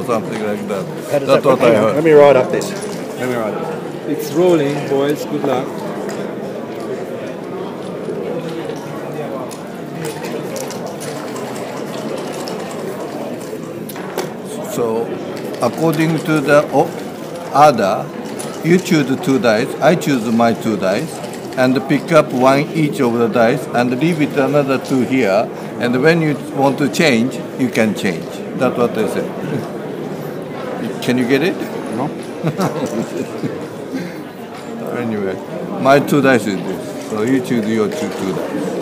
or something like that. How does That's that what I heard. Let me write up this. Let me write it. It's rolling, boys. Good luck. So, according to the o- order, you choose two dice, I choose my two dice, and pick up one each of the dice and leave it another two here. And when you want to change, you can change. That's what I said. can you get it? No. Anyway, my two dice is this. So you choose your two, two dice.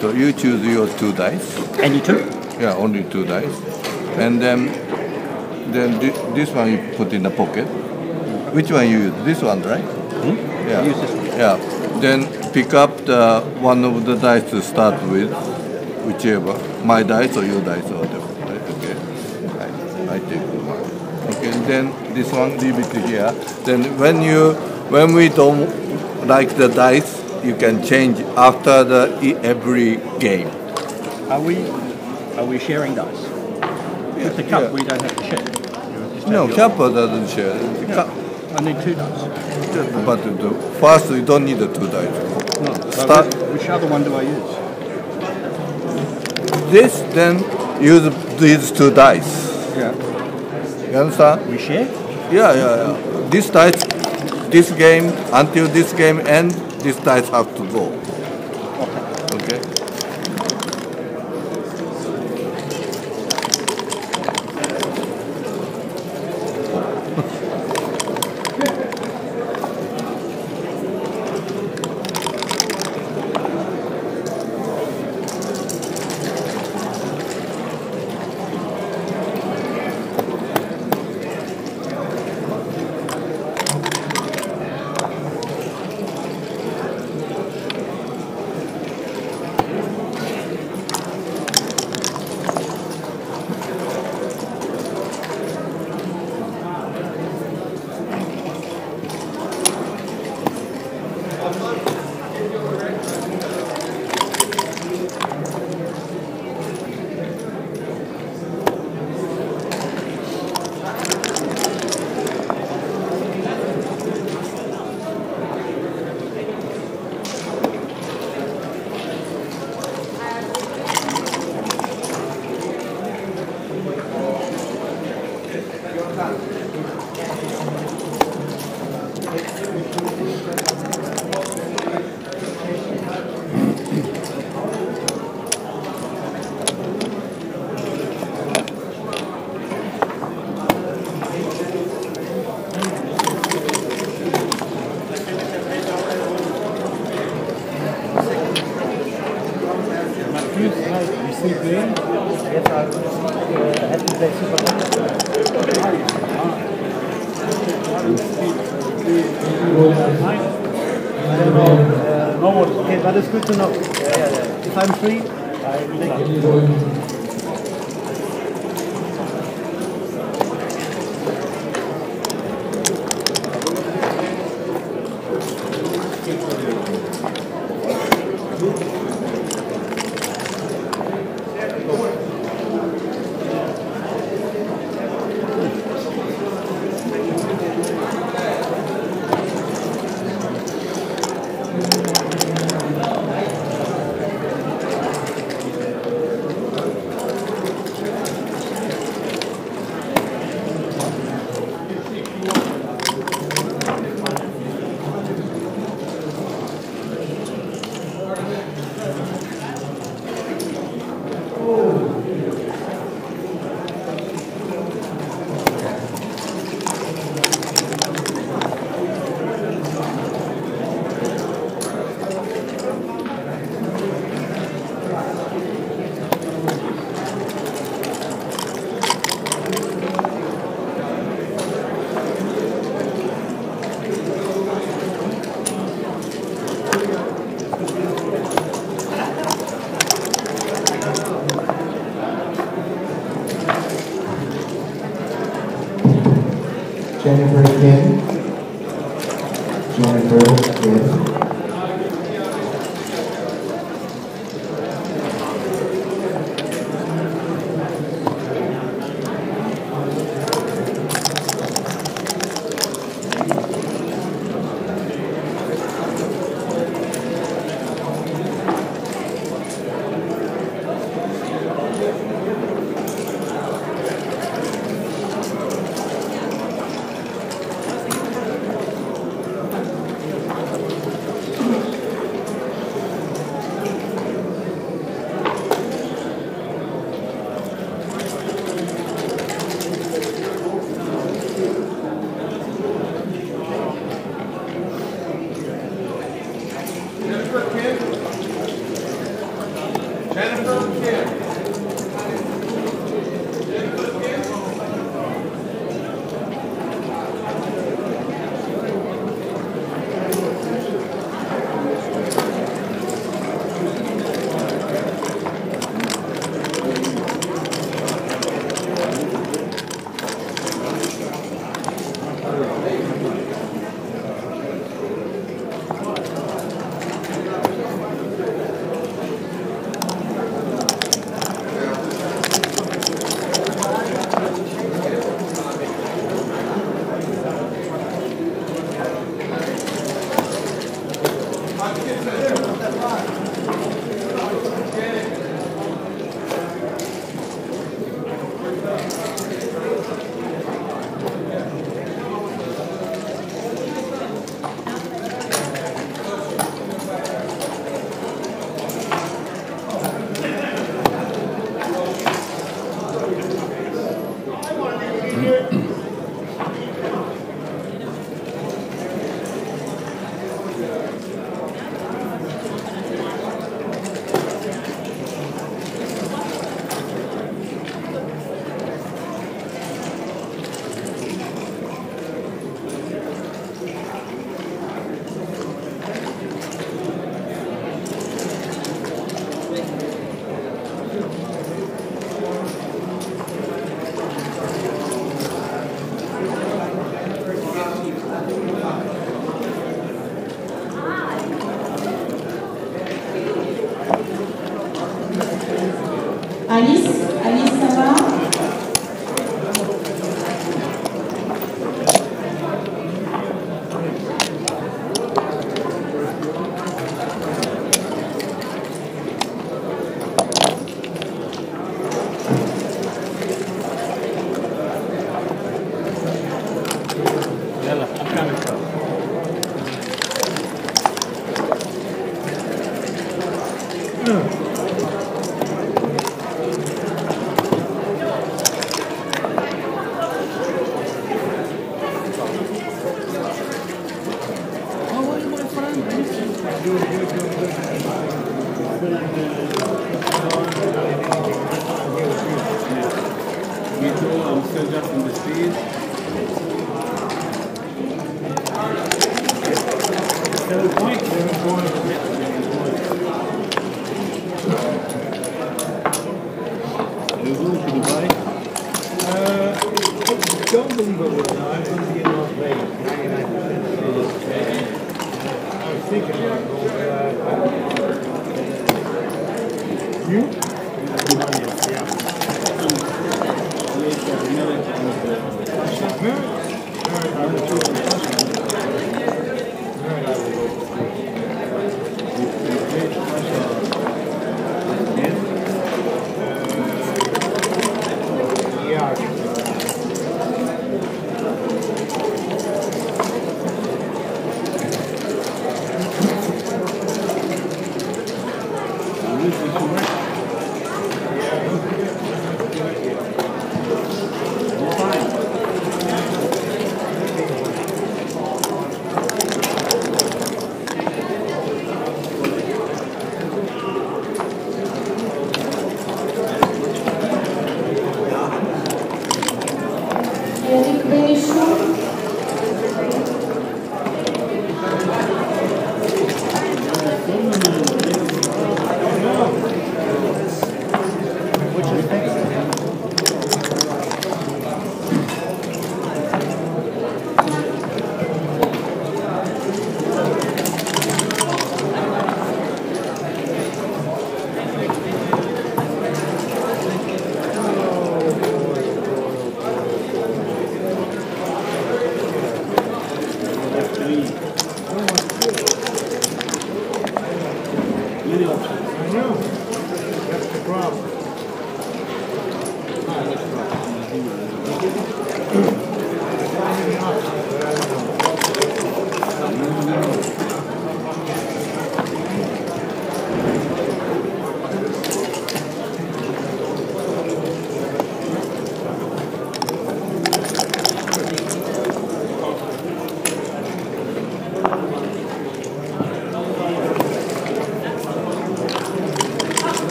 So you choose your two dice. And you took? Yeah, only two dice. And then, then thi- this one you put in the pocket. Which one you use? This one, right? Hmm? Yeah. I use this one. Yeah. Then pick up the one of the dice to start with, whichever. My dice or your dice or whatever. Right? Okay. I, I take one. Okay. Then this one leave it here. Then when you when we don't like the dice, you can change after the every game. Are we are we sharing dice? With the cup, yeah. we don't have to share. No, Kappa doesn't share. The Yeah. cup- I need two dice. But uh, the, uh, first, you don't need the two dice. No. Start- which, which other one do I use? This, then use these two dice. Yeah. You understand? We share? Yeah, yeah, yeah. This dice, this game, until this game ends, this dice have to go.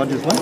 Rogers left.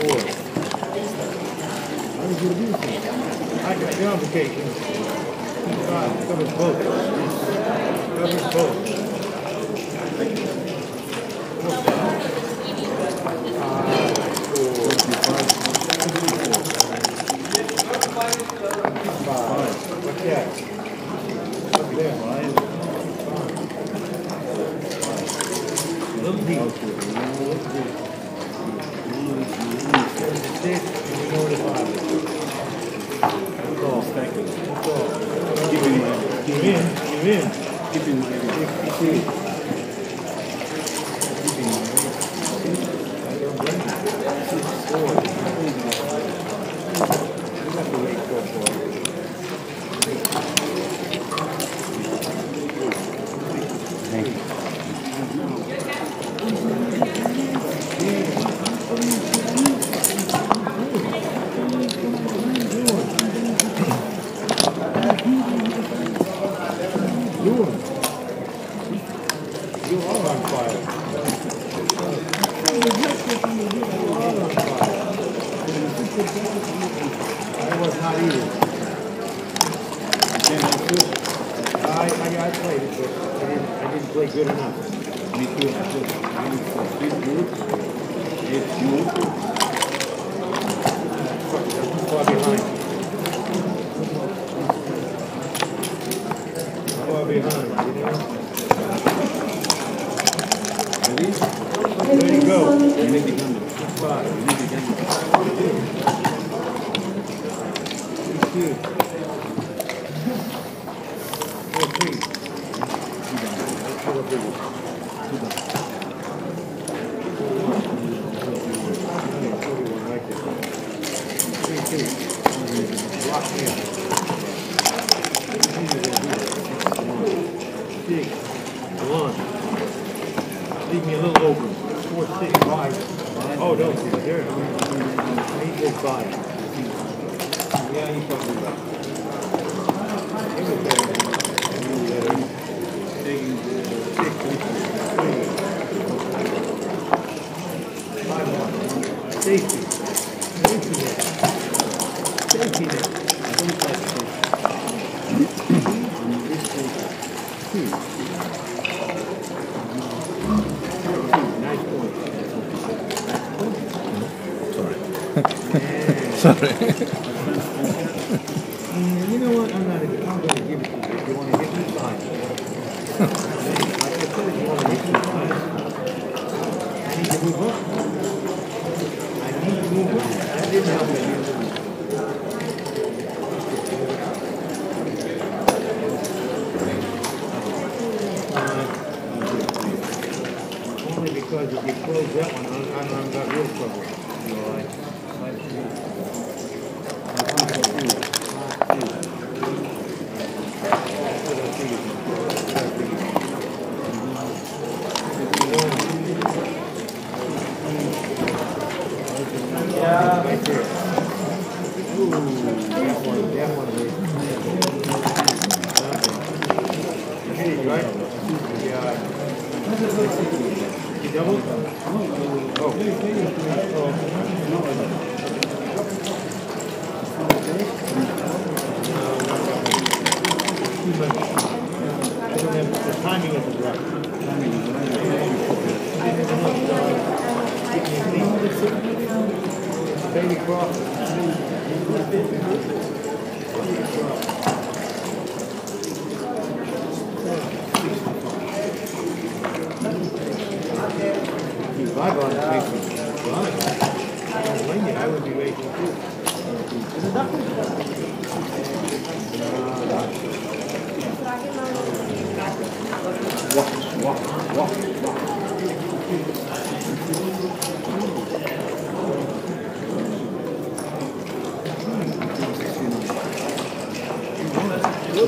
I was going to do something. I got down the cake. God, that both. That both. Yeah. That's it.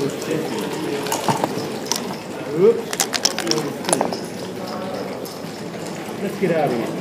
Oops. Let's get out of here.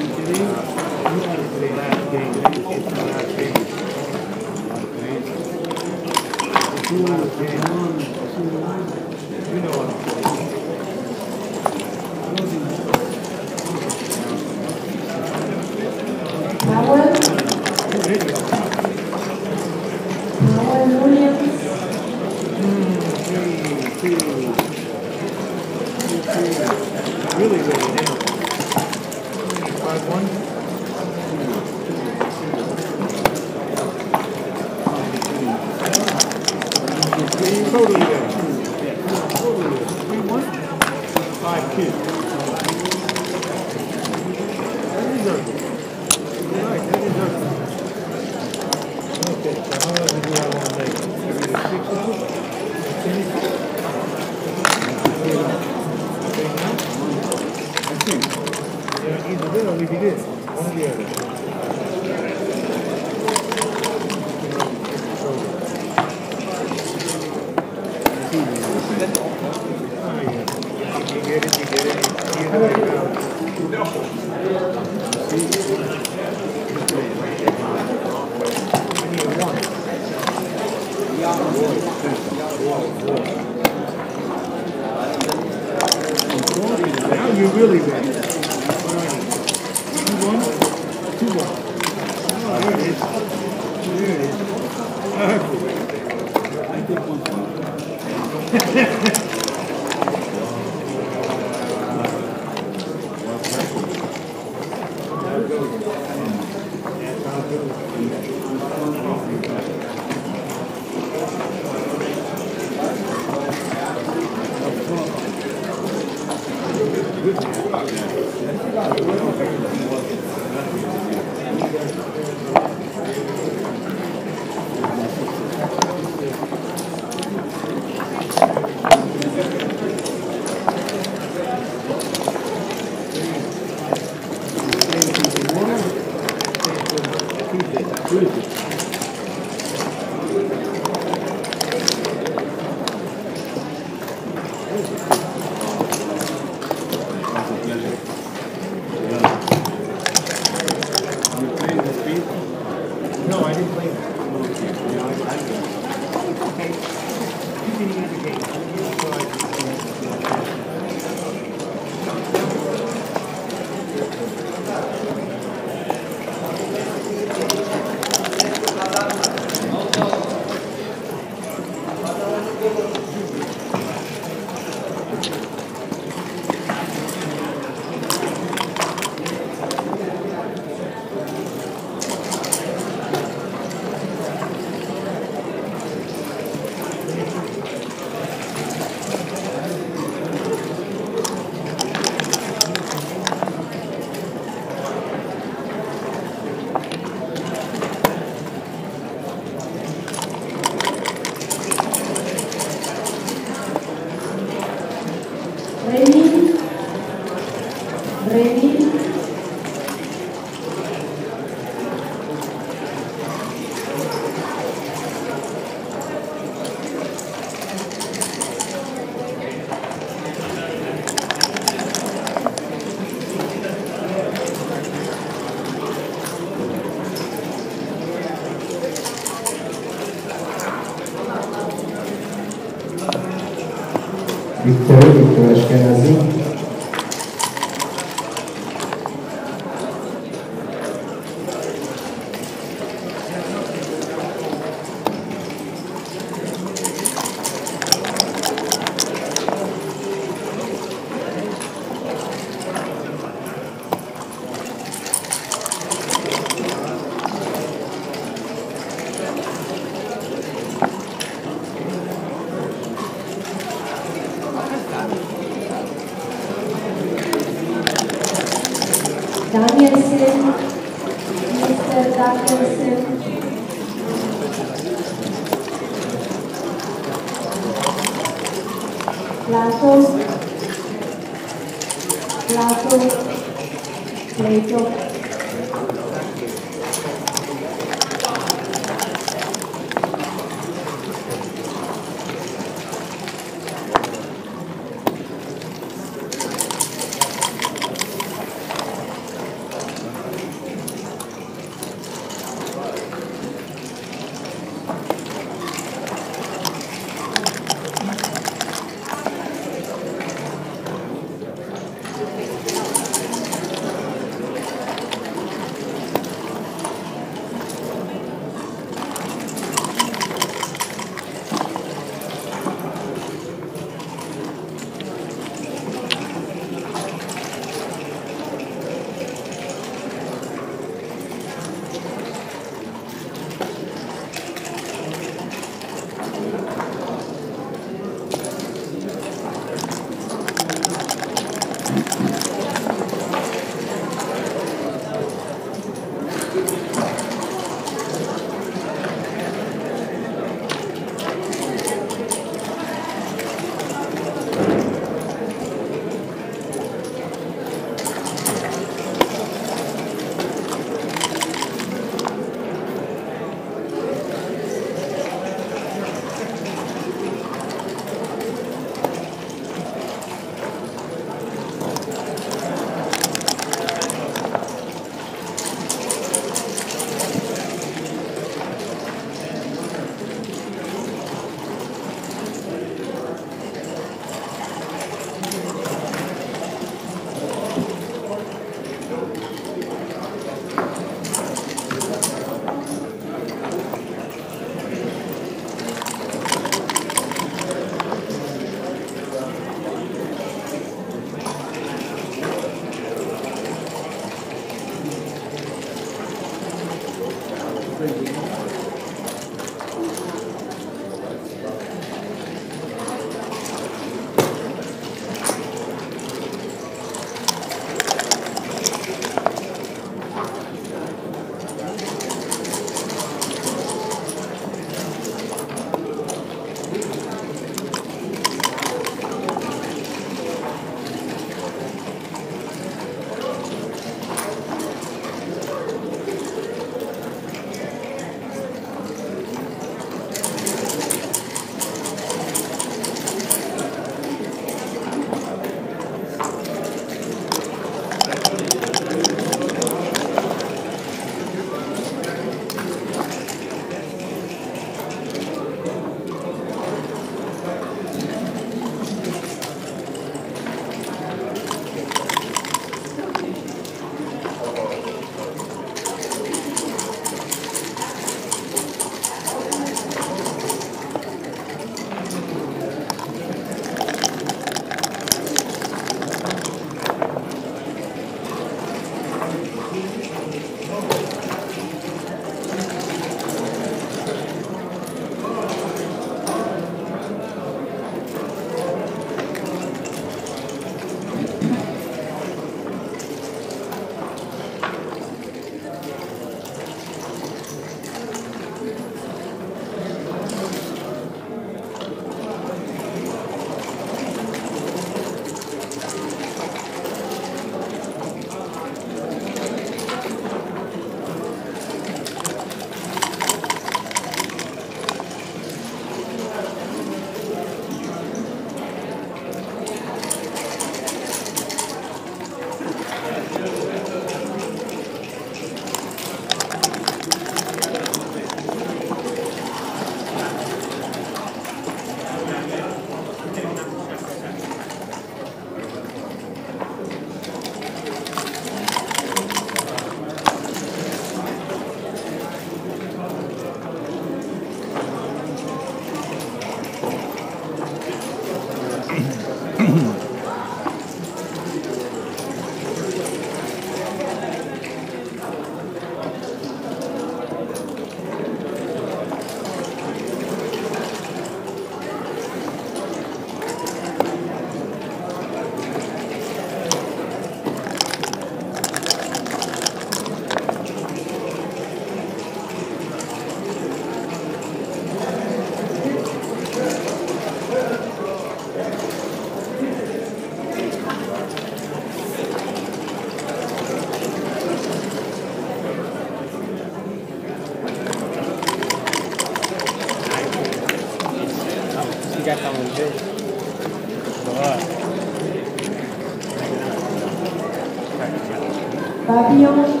años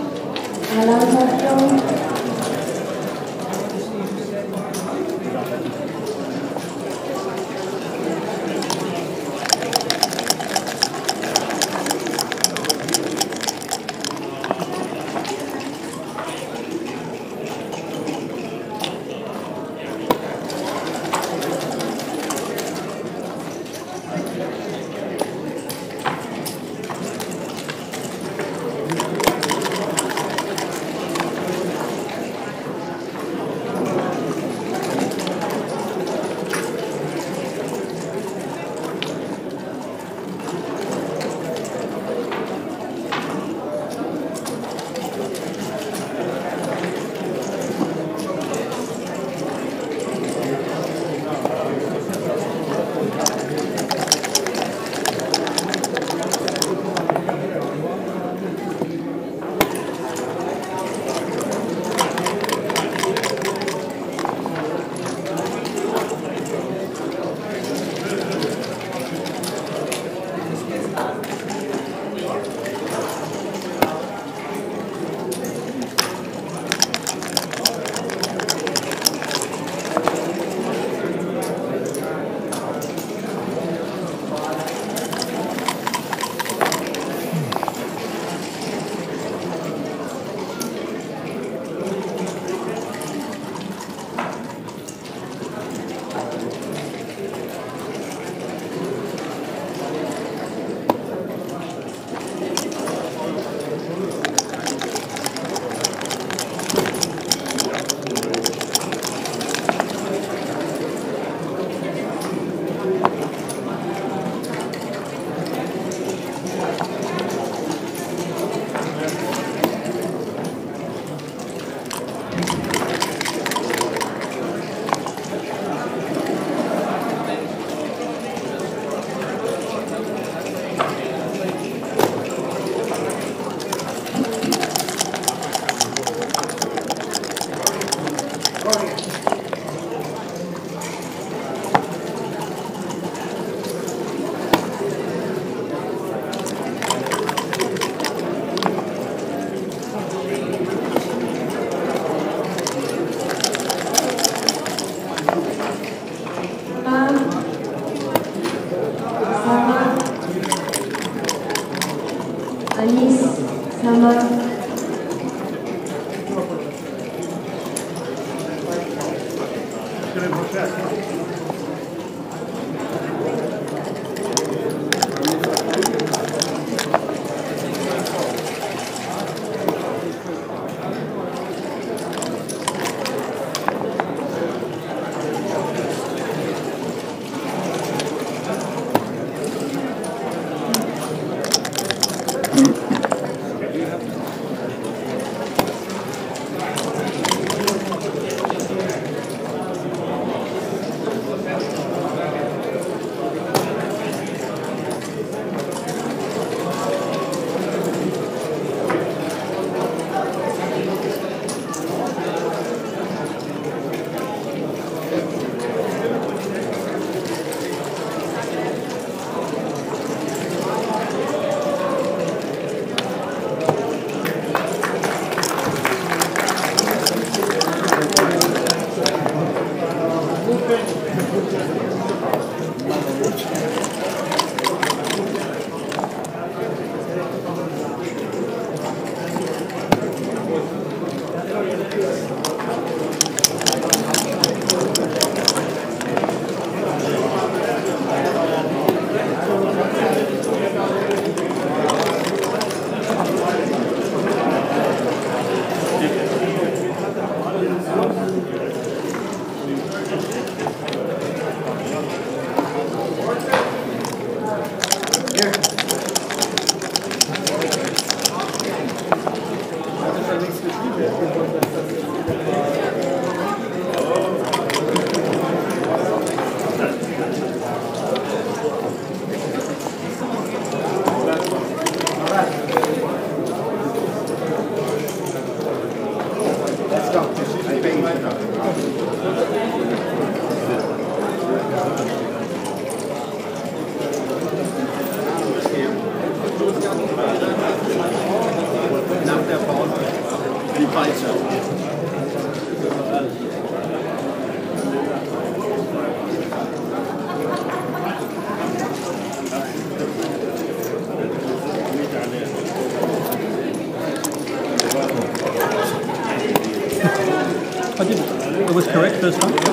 first one?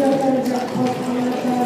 どうも。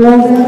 Gracias.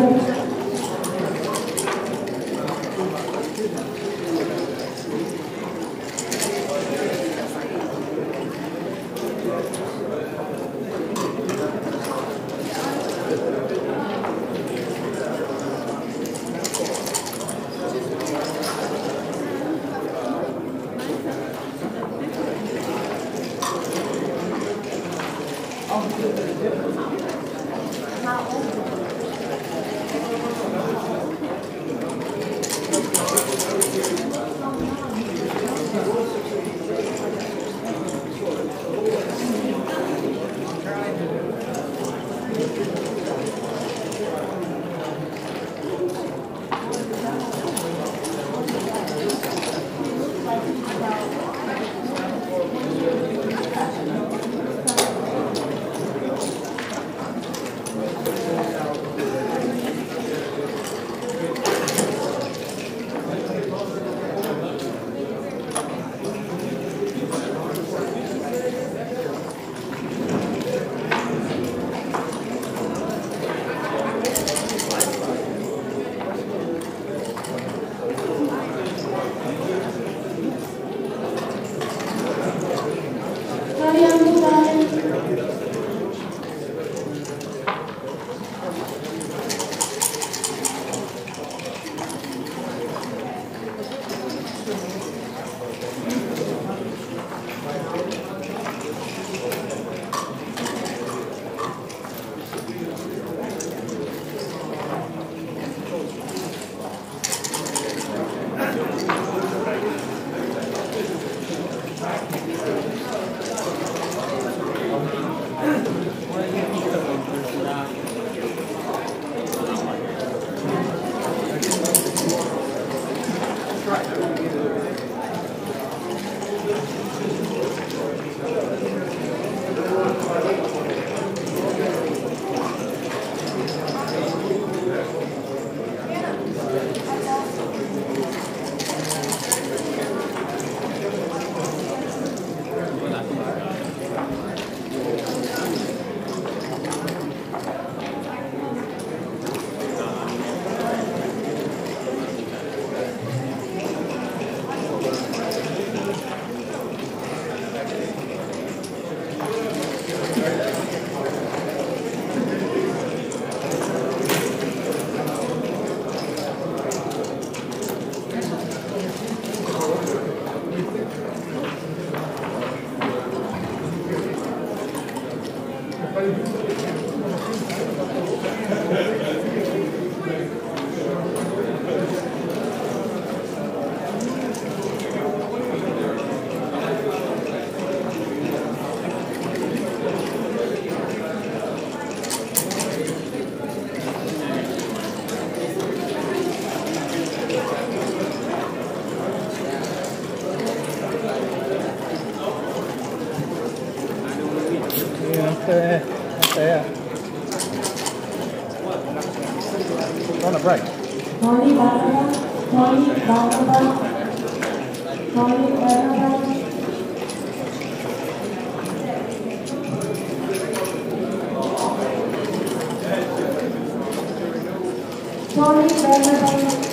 Barnaba. Tony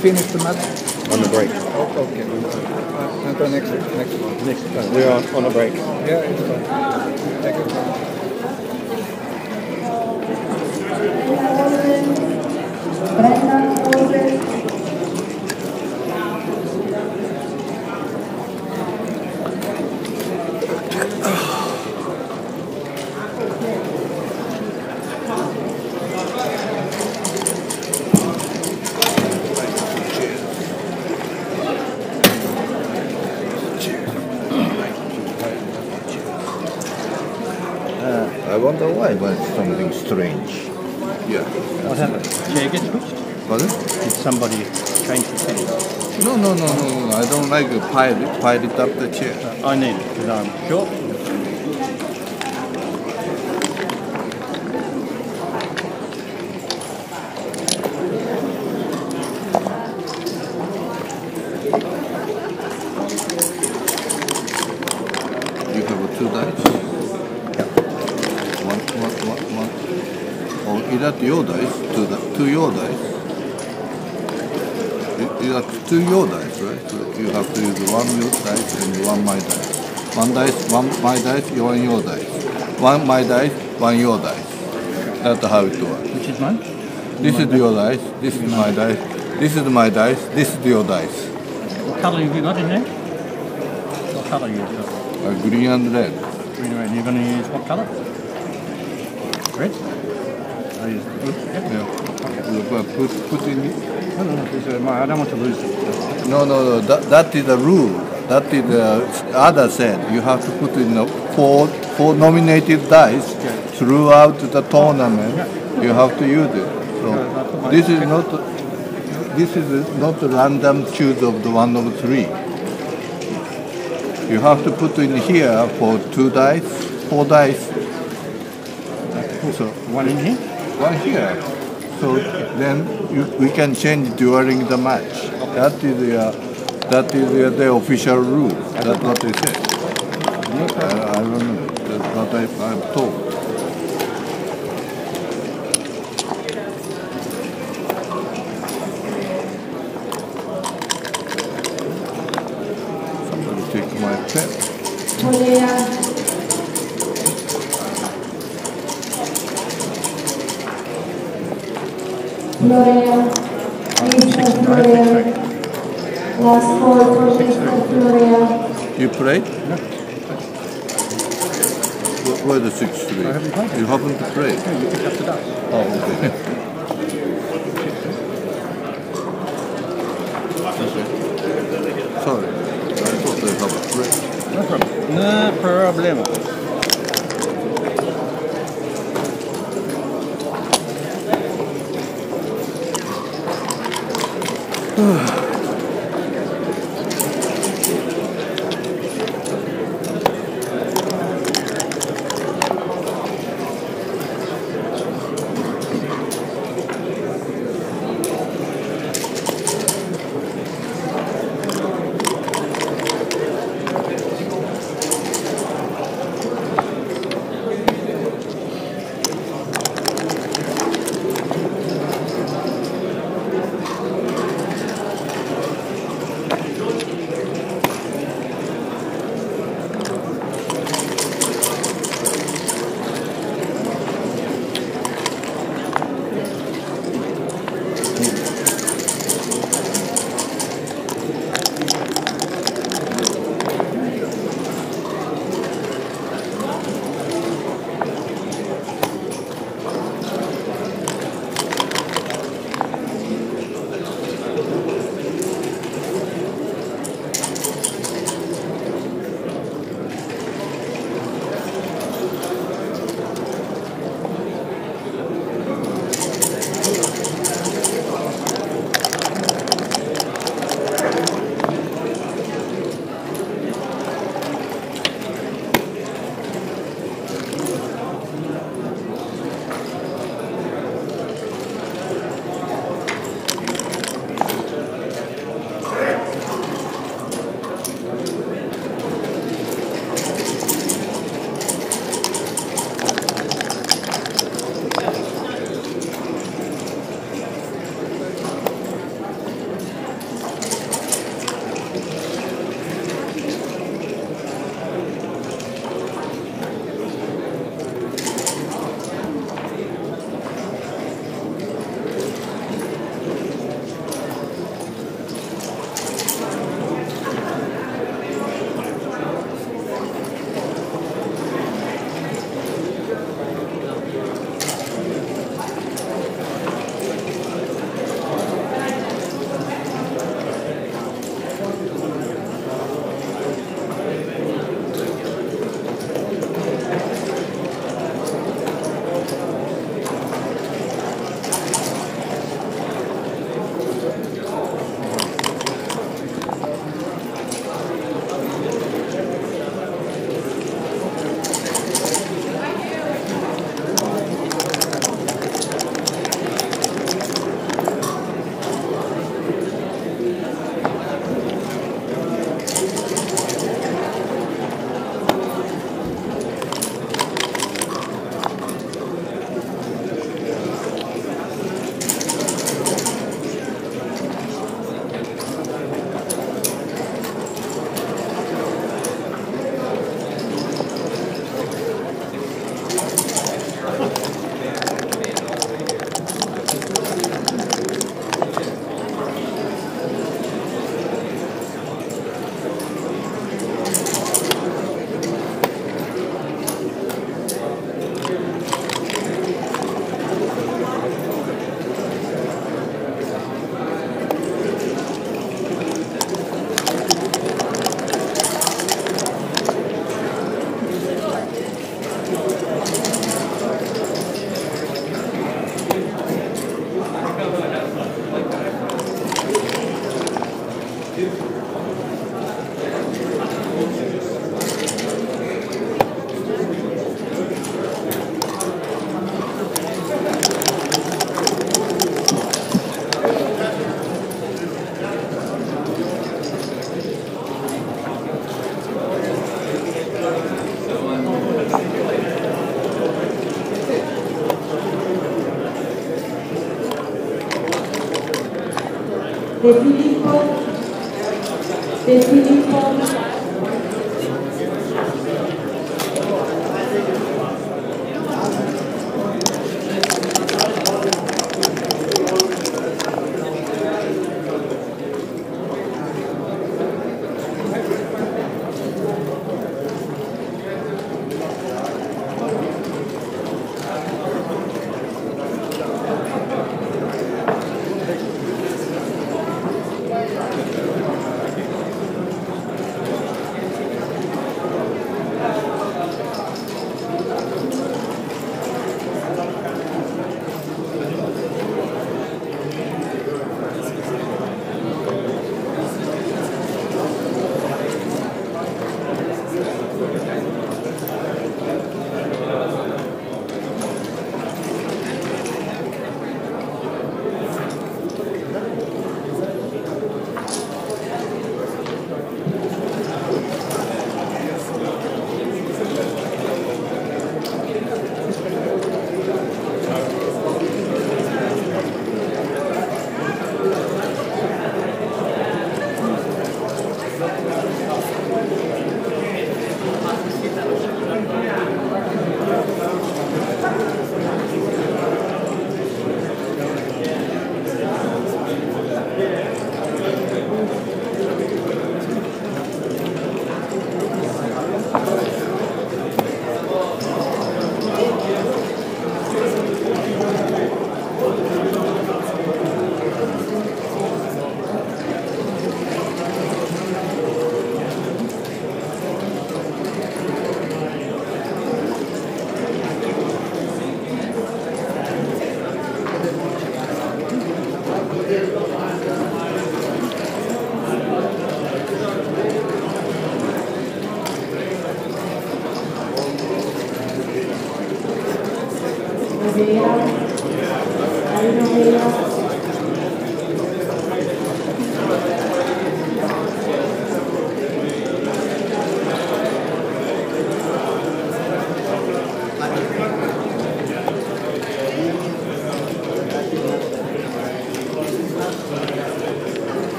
Finished the match? On the break. Oh, okay. The next, next one. Next time. We're on, on a break. Yeah, it's fine. Take your time. Brenda Moses. I wonder why, but it's something strange. Yeah. What happened? Chair get switched? Pardon? Did somebody change the settings? No, no, no, no, no. I don't like to pile it, pile it up the chair. I need it because I'm short. You have two dice? Yeah. One, one, one, one. Oh, is that your dice? Two, di- two your dice? You, you have two your dice, right? So you have to use one your dice and one my dice. One dice, one my dice, one your dice. One my dice, one your dice. That's how it works. Which is mine? This is your dice, this is my dice, this is my dice, this is your dice. What colour have you got in there? What colour you got? Uh, green and red. Green and red. You're going to use what colour? Red? I use blue. Yeah. You put, put, put in it. No, no, no. Mine. I don't want to lose it. No, no, no. That, that is a rule. That is the other said. You have to put in the four four nominated dice throughout the tournament. You have to use it. So this is not this is not a random choose of the one of three. You have to put in here for two dice, four dice. So One in here? one here. So then you, we can change during the match. That is uh, that is the official rule. That's what they say. I, I don't know. That's what I, I'm told. Thank you.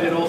that it also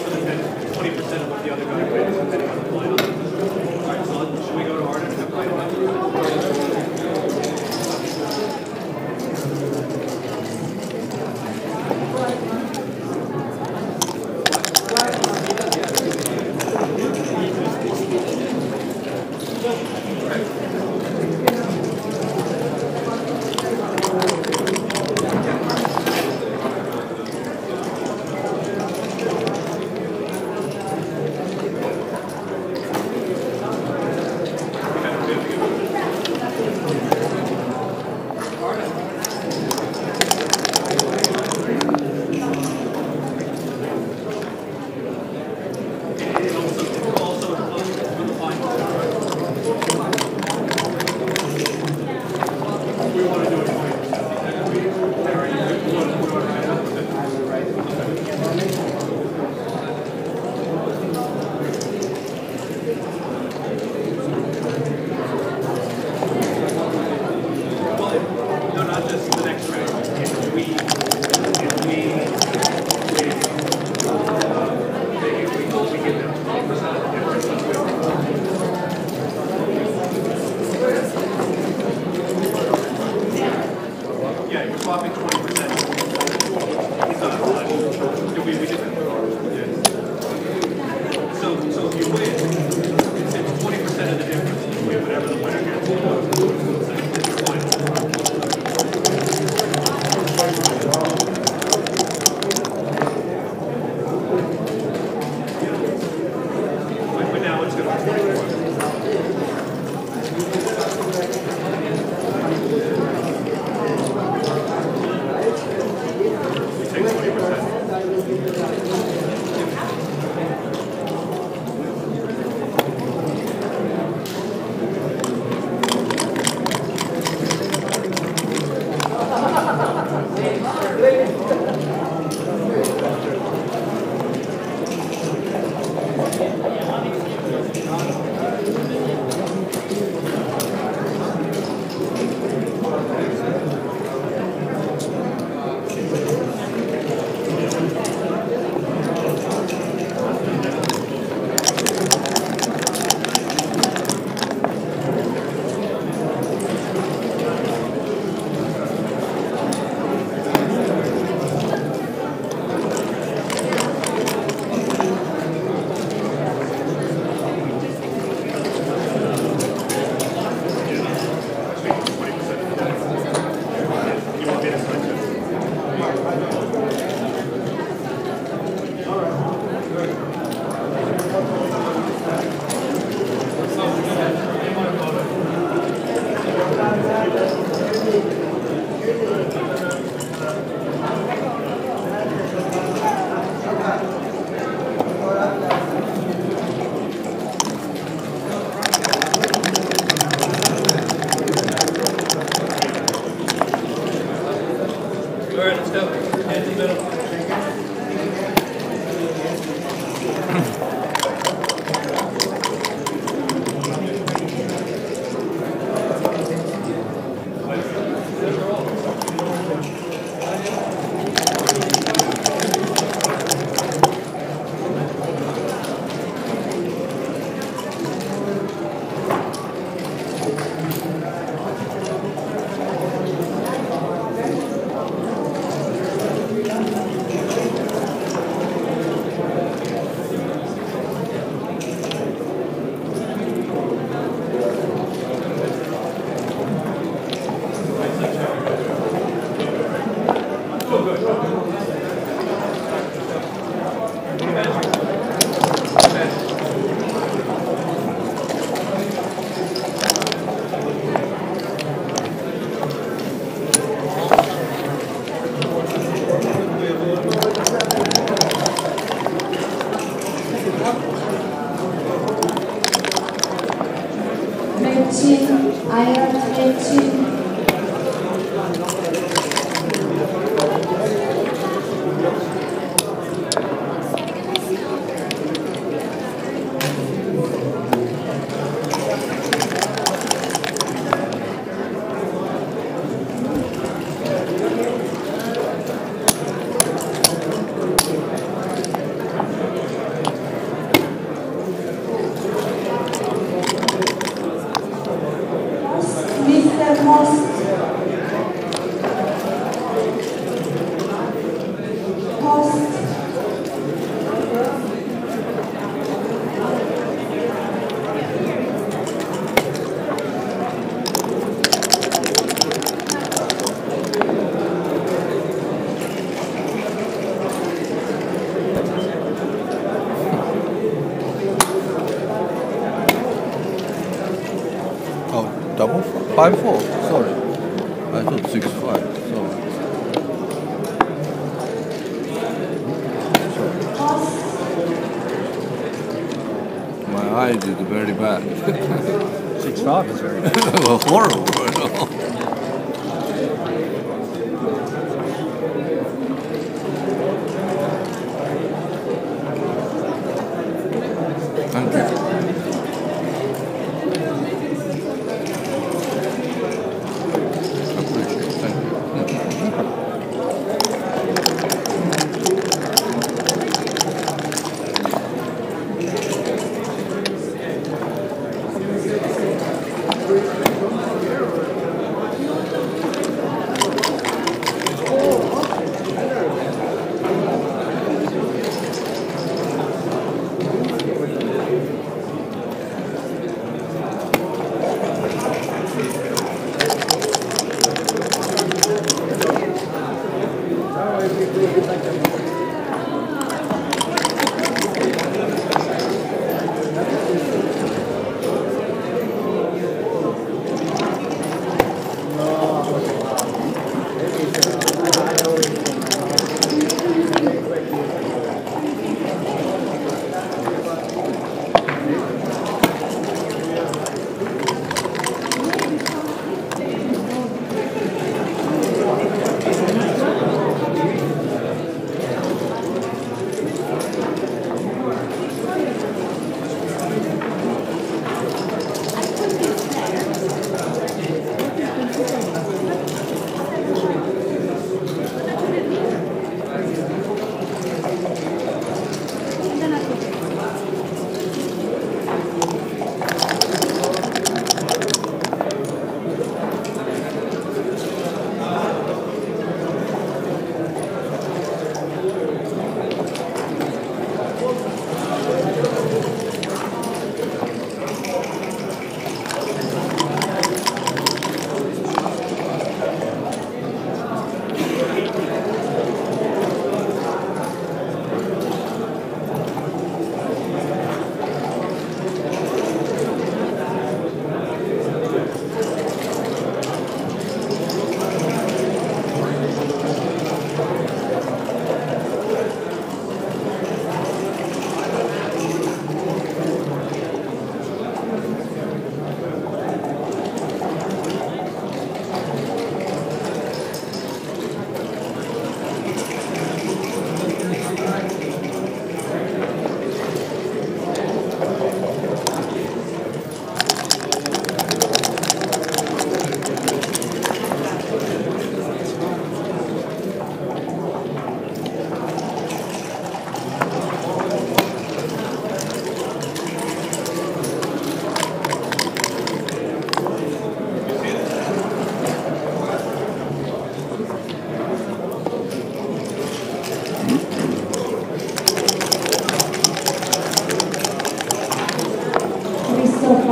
five four.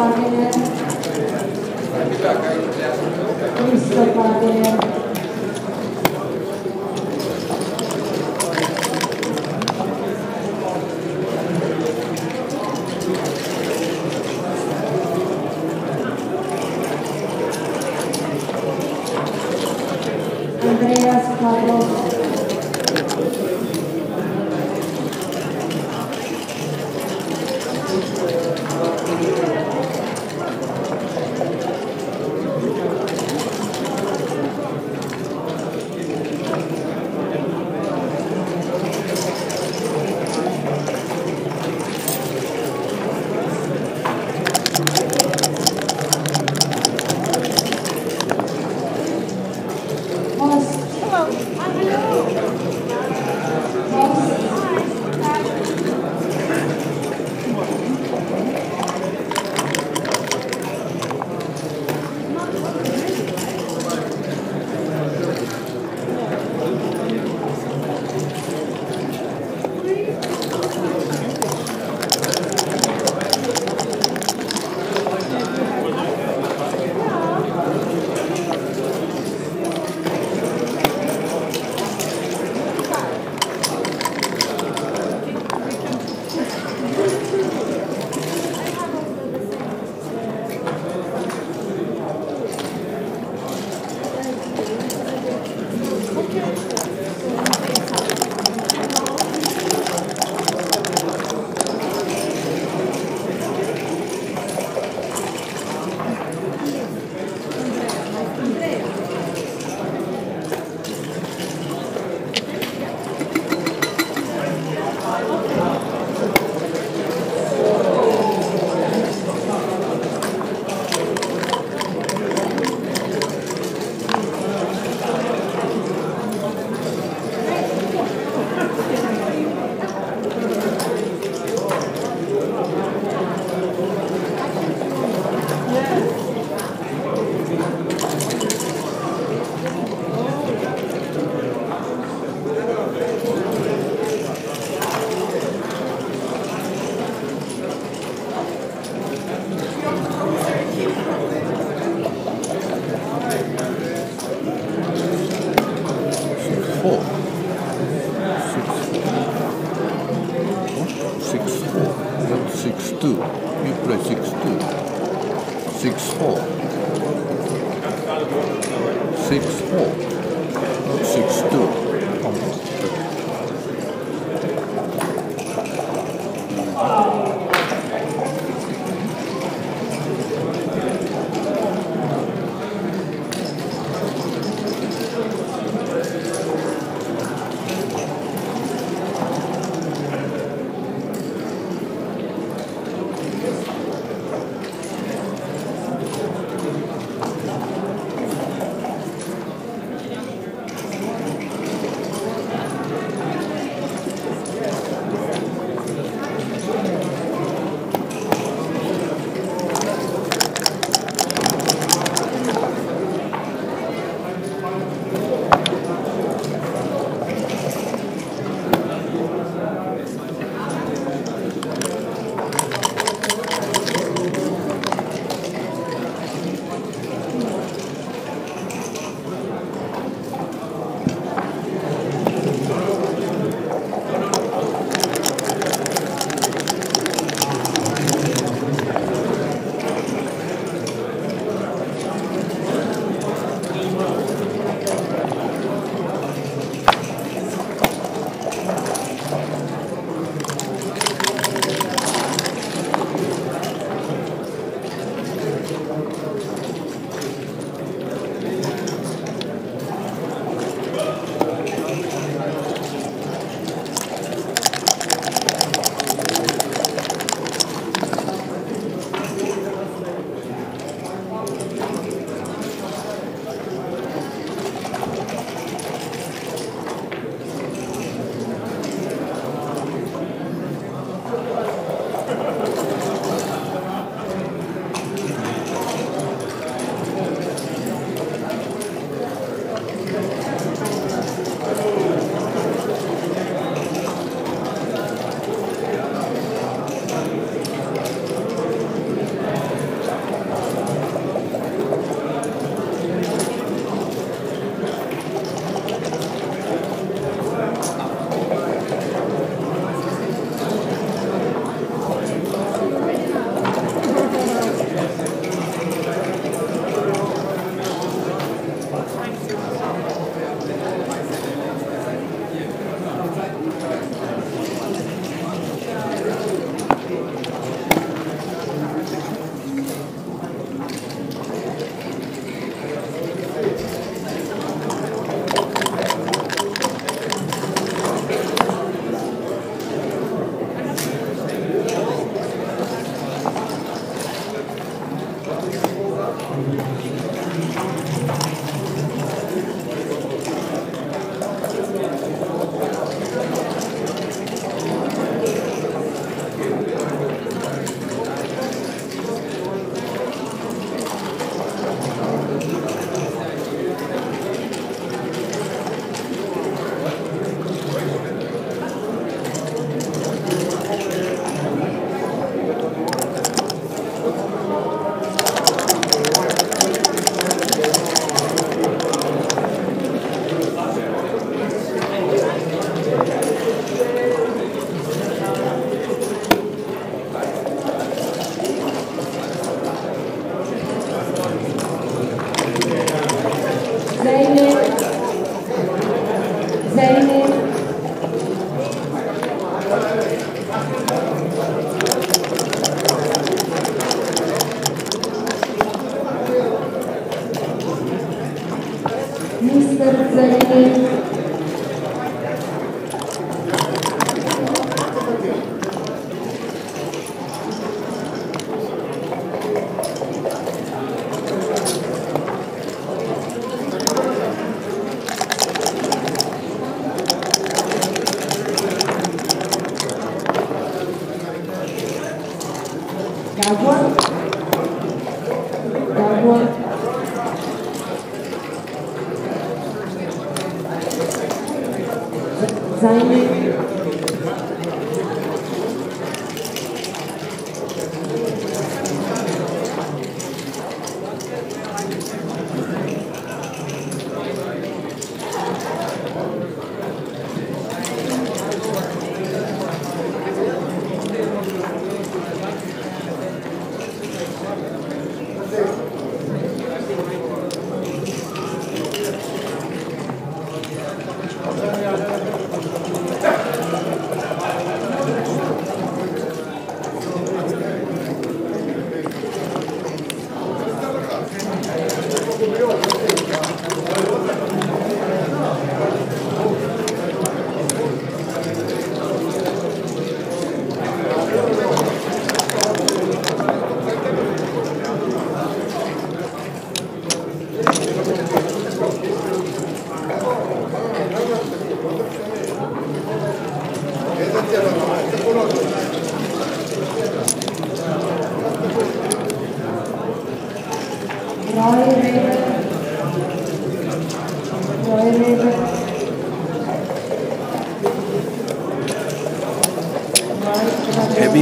Wagner.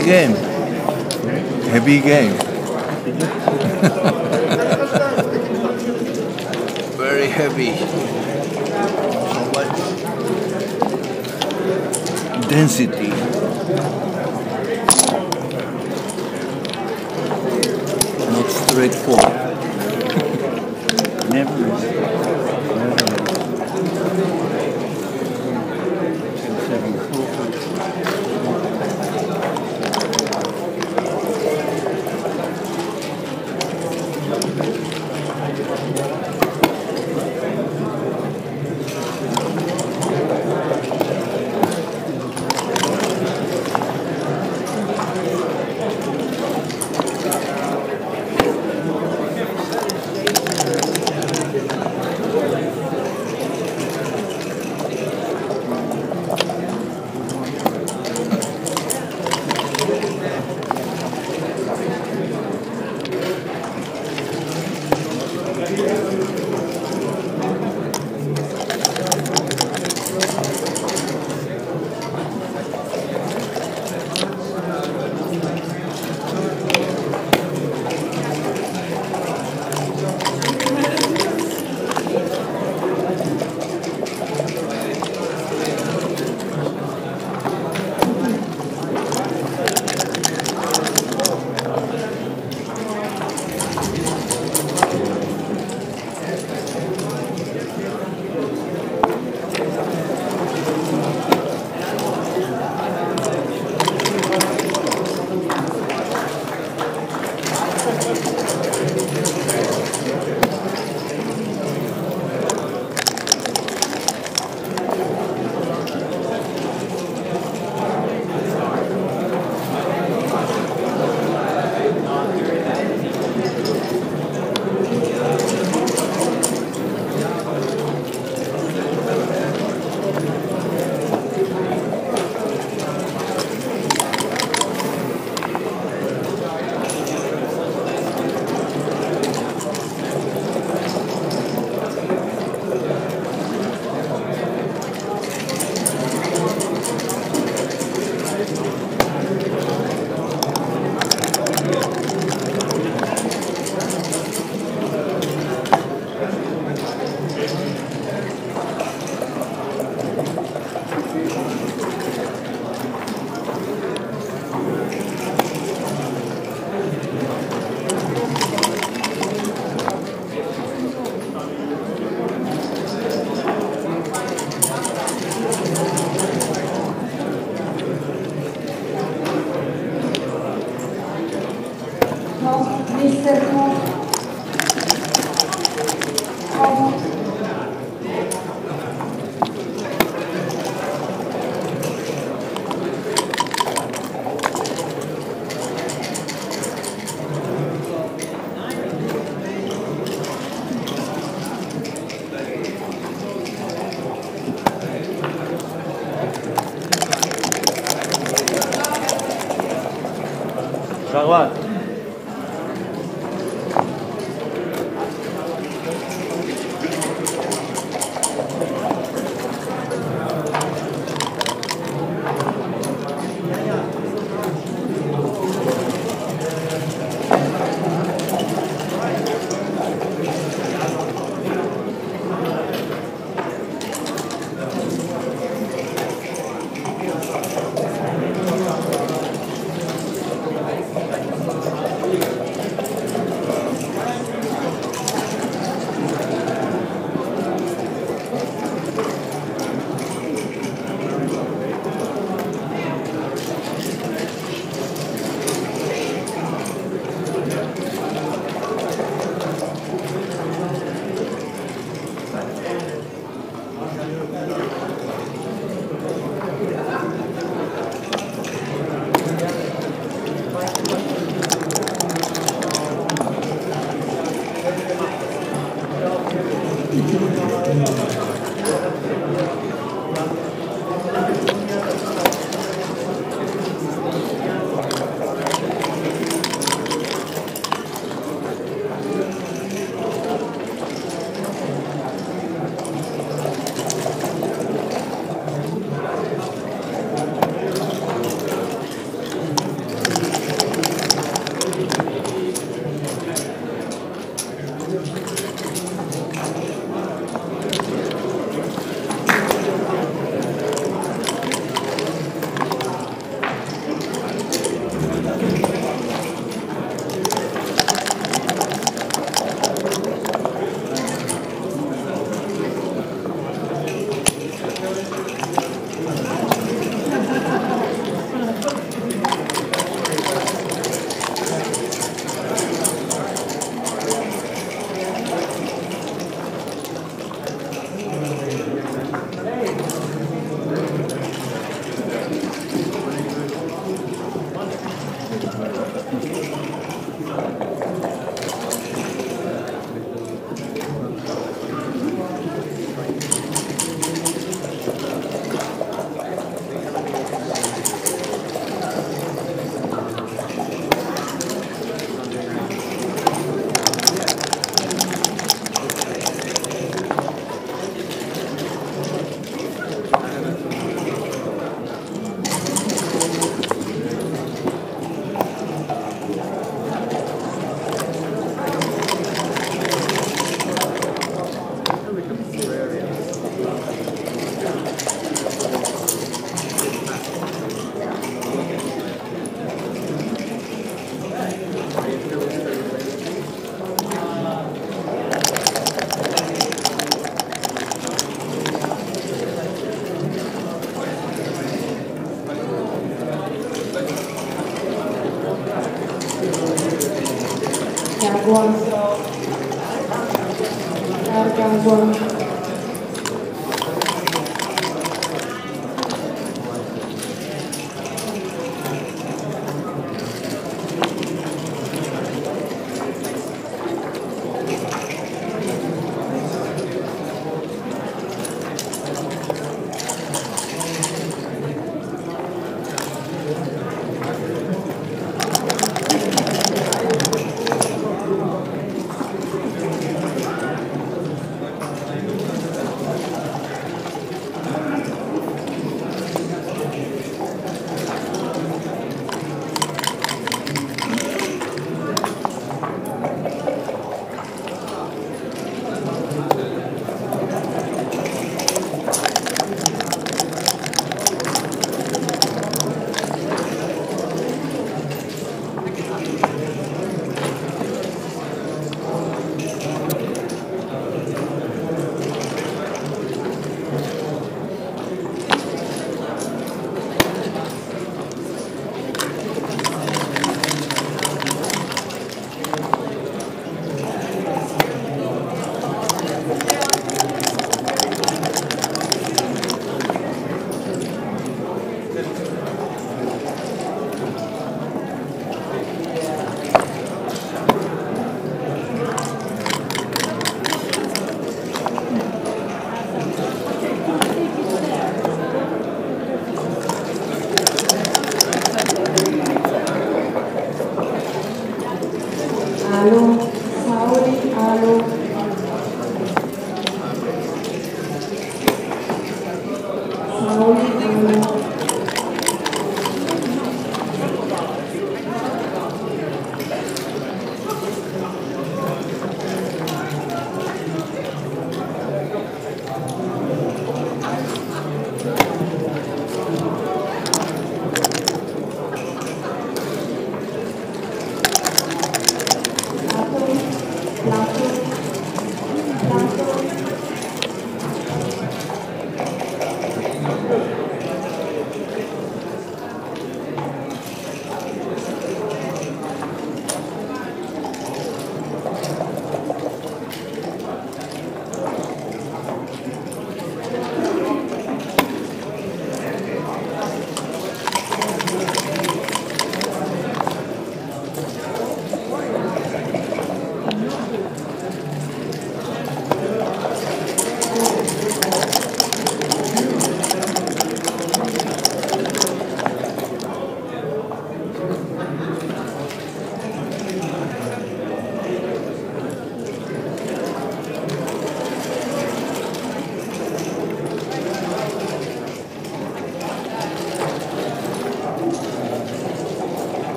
Heavy game. Heavy game. Very heavy. Density. Not straightforward. どうも。Jaguar. Air Jaguar. Alo,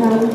Gokhan, Host,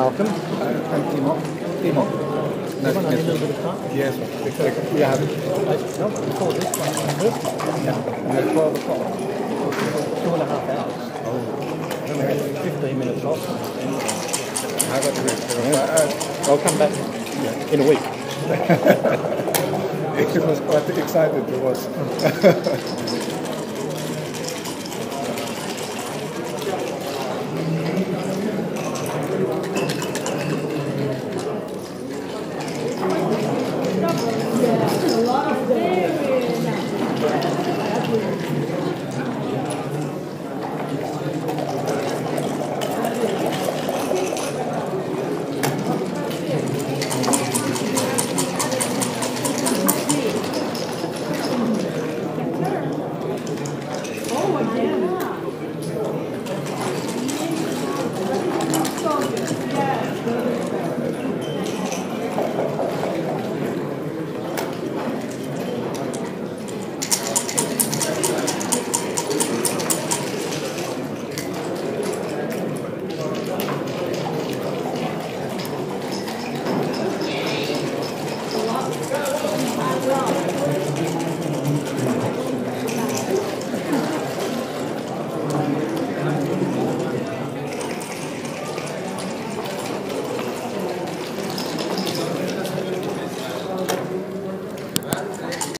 time. I'm And Timo. Timo. The one only a little bit of time. Yes, we have Like, no, before this one, yeah. at 12 o'clock. Oh. Two and a half hours. Oh. 15 minutes off. I got the rest. I'll come back in a week. it was quite excited. It was.